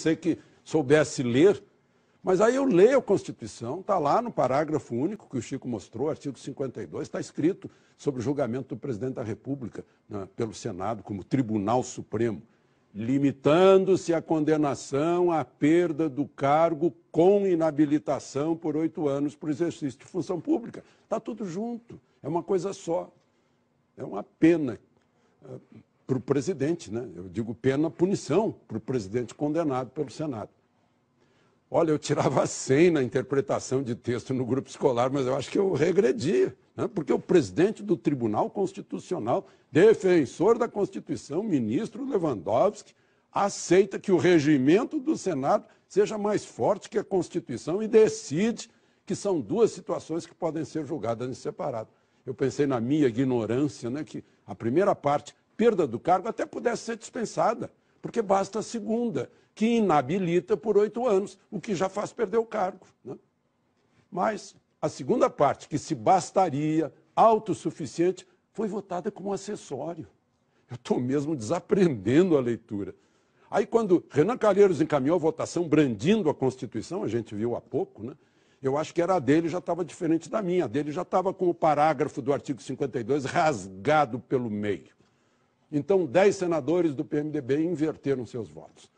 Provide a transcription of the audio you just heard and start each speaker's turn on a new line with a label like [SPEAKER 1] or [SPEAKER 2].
[SPEAKER 1] sei que soubesse ler, mas aí eu leio a Constituição, está lá no parágrafo único que o Chico mostrou, artigo 52, está escrito sobre o julgamento do presidente da República né, pelo Senado como Tribunal Supremo, limitando-se a condenação à perda do cargo com inabilitação por oito anos por exercício de função pública. Está tudo junto, é uma coisa só. É uma pena para o presidente, né? eu digo pena, punição para o presidente condenado pelo Senado. Olha, eu tirava 100 na interpretação de texto no grupo escolar, mas eu acho que eu regredi, né? porque o presidente do Tribunal Constitucional, defensor da Constituição, ministro Lewandowski, aceita que o regimento do Senado seja mais forte que a Constituição e decide que são duas situações que podem ser julgadas em separado. Eu pensei na minha ignorância, né, que a primeira parte, perda do cargo, até pudesse ser dispensada, porque basta a segunda, que inabilita por oito anos, o que já faz perder o cargo. Né? Mas a segunda parte, que se bastaria, autossuficiente, foi votada como acessório. Eu estou mesmo desaprendendo a leitura. Aí, quando Renan Calheiros encaminhou a votação brandindo a Constituição, a gente viu há pouco, né? eu acho que era a dele já estava diferente da minha. A dele já estava com o parágrafo do artigo 52 rasgado pelo meio. Então, dez senadores do PMDB inverteram seus votos.